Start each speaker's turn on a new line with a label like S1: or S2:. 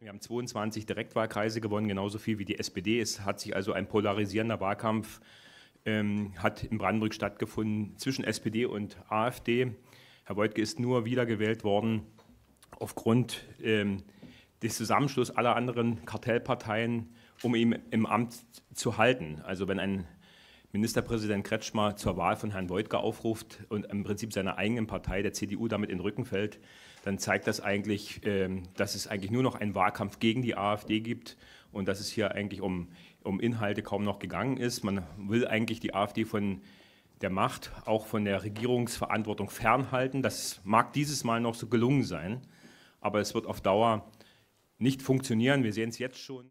S1: Wir haben 22 Direktwahlkreise gewonnen, genauso viel wie die SPD. Es hat sich also ein polarisierender Wahlkampf ähm, hat in Brandenburg stattgefunden zwischen SPD und AfD. Herr Wojtke ist nur wiedergewählt worden aufgrund ähm, des Zusammenschlusses aller anderen Kartellparteien, um ihn im Amt zu halten. Also wenn ein Ministerpräsident Kretschmer zur Wahl von Herrn Wojtke aufruft und im Prinzip seiner eigenen Partei, der CDU, damit in den Rücken fällt, dann zeigt das eigentlich, ähm, dass es eigentlich nur noch einen Wahlkampf gegen die AfD gibt und dass es hier eigentlich um, um Inhalte kaum noch gegangen ist. Man will eigentlich die AfD von der Macht, auch von der Regierungsverantwortung fernhalten. Das mag dieses Mal noch so gelungen sein, aber es wird auf Dauer nicht funktionieren. Wir sehen es jetzt schon.